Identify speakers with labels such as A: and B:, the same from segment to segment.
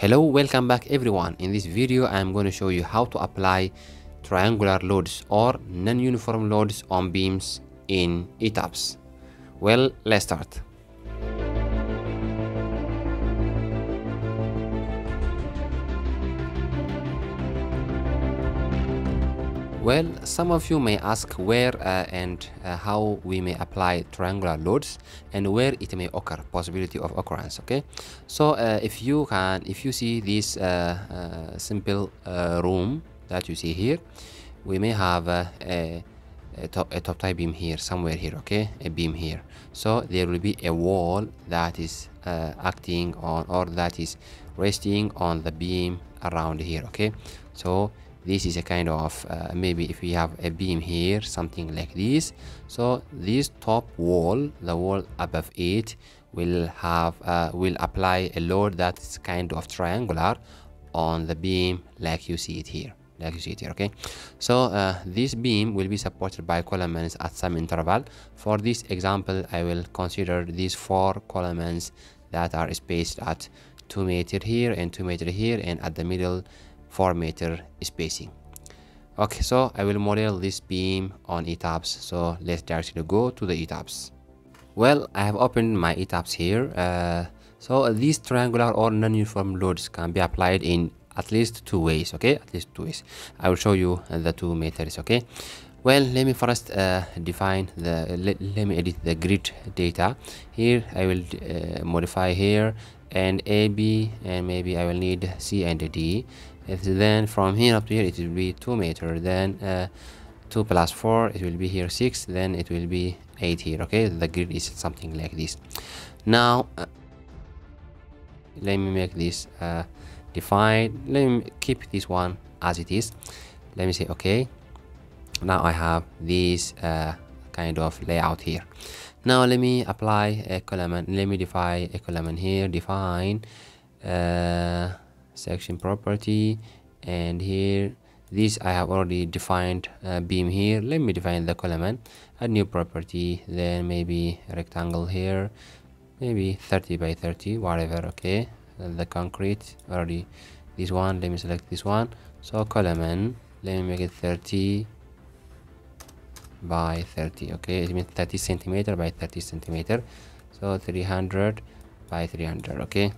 A: Hello, welcome back everyone. In this video, I'm going to show you how to apply triangular loads or non-uniform loads on beams in ETABS. Well, let's start. Well, some of you may ask where uh, and uh, how we may apply triangular loads and where it may occur, possibility of occurrence. Okay, so uh, if you can, if you see this uh, uh, simple uh, room that you see here, we may have a, a, top, a top tie beam here, somewhere here. Okay, a beam here. So there will be a wall that is acting on or that is resting on the beam around here. Okay, so this is a kind of uh, maybe if we have a beam here something like this. So this top wall the wall above it will have uh, will apply a load that's kind of triangular on the beam like you see it here like you see it here okay? So uh, this beam will be supported by columns at some interval. For this example i will consider these four columns that are spaced at two meter here and two meter here and at the middle 4 meter spacing. Okay so i will model this beam on etabs. So let's directly go to the etabs. Well i have opened my etabs here. Uh, so these triangular or non-uniform loads can be applied in at least two ways okay? At least two ways. I will show you the two methods okay? Well let me first uh, define the let, let, me edit the grid data. Here i will uh, modify here and a b and maybe i will need c and d if then from here up to here it will be 2 meter then uh, 2 plus 4 it will be here 6 then it will be 8 here okay? The grid is something like this. Now uh, let me make this uh, defined. Let me keep this one as it is. Let me say okay now I have this uh, kind of layout here. Now let me apply a column let me define a column here define uh, section property. And here this I have already defined a beam here. Let me define the column a new property. Then maybe rectangle here. Maybe 30 by 30 whatever okay? The concrete already this one. Let me select this one. So column let me make it 30 by 30 okay? It means 30 centimeter by 30 centimeter. So 300 by 300 okay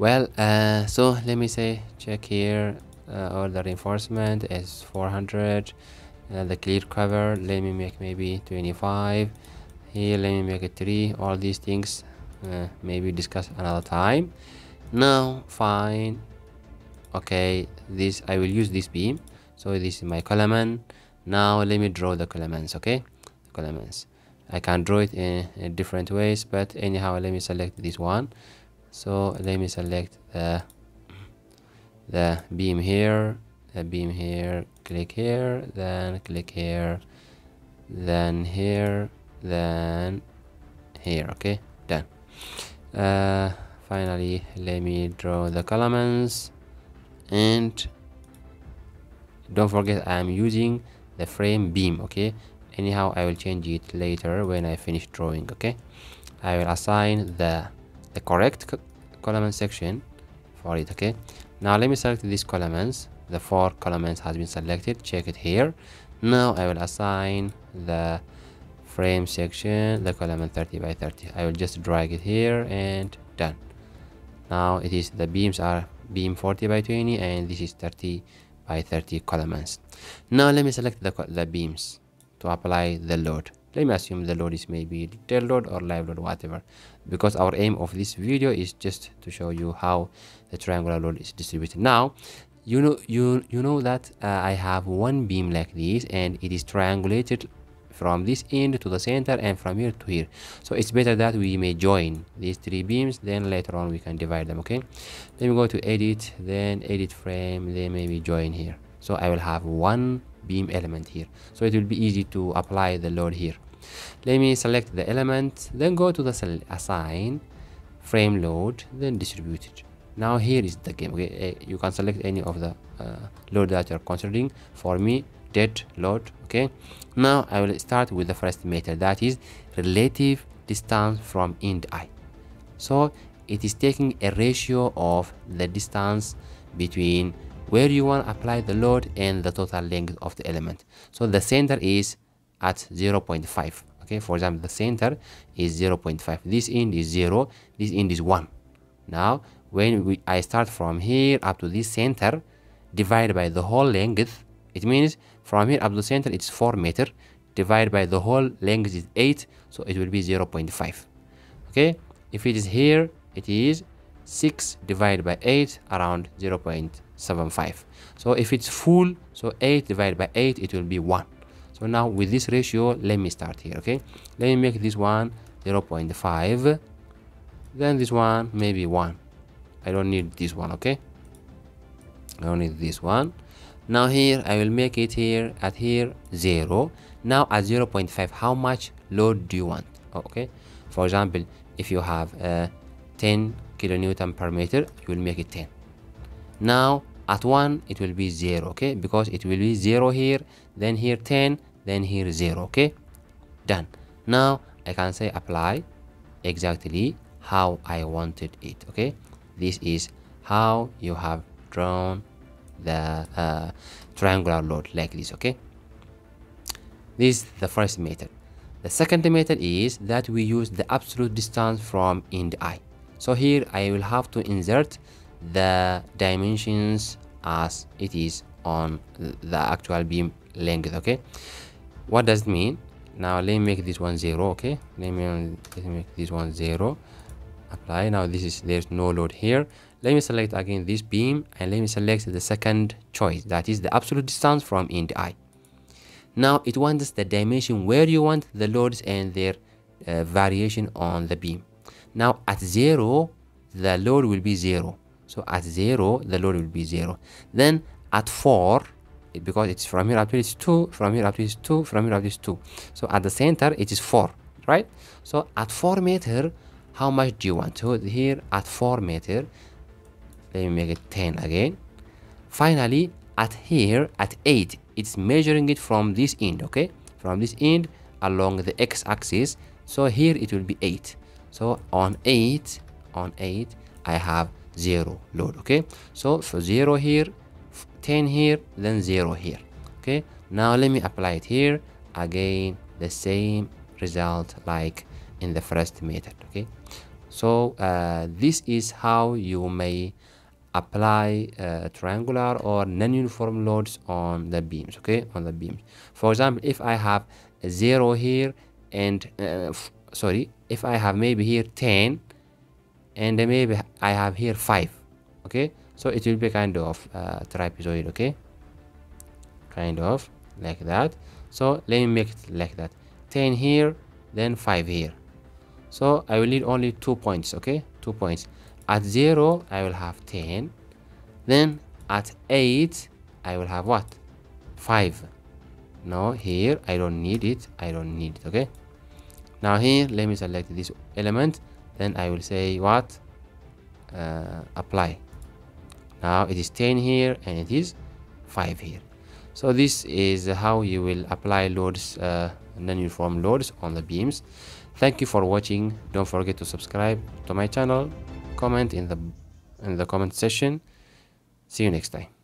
A: well uh, so let me say check here uh, all the reinforcement is 400 uh, the clear cover let me make maybe 25 here let me make it 3 all these things uh, maybe discuss another time. Now fine okay this i will use this beam so this is my column. Now let me draw the columns okay? Columns. I can draw it in, in different ways but anyhow let me select this one so let me select the the beam here the beam here click here then click here then here then here okay done. Uh, finally let me draw the columns and don't forget I'm using the frame beam okay? Anyhow I will change it later when I finish drawing okay? I will assign the the correct column section for it okay? Now let me select these columns. The four columns has been selected. Check it here. Now i will assign the frame section the column 30 by 30 i will just drag it here and done. Now it is the beams are beam 40 by 20 and this is 30 by 30 columns. Now let me select the, the beams to apply the load let me assume the load is maybe tail load or live load whatever. Because our aim of this video is just to show you how the triangular load is distributed. Now you know you you know that uh, i have one beam like this and it is triangulated from this end to the center and from here to here. So it's better that we may join these three beams then later on we can divide them okay? Let me go to edit then edit frame then maybe join here. So i will have one beam element here. So it will be easy to apply the load here. Let me select the element then go to the assign frame load then distribute it. Now here is the game. Okay eh, you can select any of the uh, load that you're considering. For me dead load okay? Now i will start with the first method that is relative distance from end i so it is taking a ratio of the distance between where you want to apply the load and the total length of the element. So the center is at 0.5 okay? For example the center is 0.5 this end is 0 this end is 1 now when we i start from here up to this center divided by the whole length it means from here up to the center it's 4 meter. Divided by the whole length is 8 so it will be 0.5 okay? If it is here it is 6 divided by 8 around 0.75 so if it's full so 8 divided by 8 it will be 1 so now with this ratio let me start here okay? Let me make this one 0.5 then this one maybe 1 I don't need this one okay? I don't need this one. Now here I will make it here at here 0 now at 0.5 how much load do you want? Okay? For example if you have uh, 10 kilonewton per meter you will make it 10 now at 1 it will be 0 okay? Because it will be 0 here then here 10 then here 0 okay? Done. Now I can say apply exactly how I wanted it okay? This is how you have drawn the uh, triangular load like this okay? This is the first method the second method is that we use the absolute distance from end I so here I will have to insert the dimensions as it is on the actual beam length okay? What does it mean? Now let me make this one zero okay? Let me, let me make this one zero. Apply. Now this is there's no load here. Let me select again this beam and let me select the second choice. That is the absolute distance from end i now it wants the dimension where you want the loads and their uh, variation on the beam now at zero the load will be zero. So at zero the load will be zero. Then at four it, because it's from here up to it's two from here up to it's two from here up to it's two. So at the center it is four right? So at four meter how much do you want? So here at four meter let me make it 10 again. Finally at here at 8 it's measuring it from this end okay? From this end along the x-axis. So here it will be 8 so on 8 on 8 i have 0 load okay? So for 0 here 10 here then 0 here okay? Now let me apply it here. Again the same result like in the first method okay? So uh, this is how you may apply uh, triangular or non-uniform loads on the beams okay? On the beams. For example if i have a zero here and uh, sorry if i have maybe here 10 and maybe i have here 5 okay? So it will be kind of uh, trapezoid okay? Kind of like that. So let me make it like that. 10 here then 5 here. So i will need only two points okay? Two points. At 0 i will have 10 then at 8 i will have what? 5 no here i don't need it. I don't need it okay now here let me select this element then i will say what? Uh, apply. Now it is 10 here and it is 5 here. So this is how you will apply loads uh, non-uniform loads on the beams. Thank you for watching. Don't forget to subscribe to my channel. Comment in the in the comment section. See you next time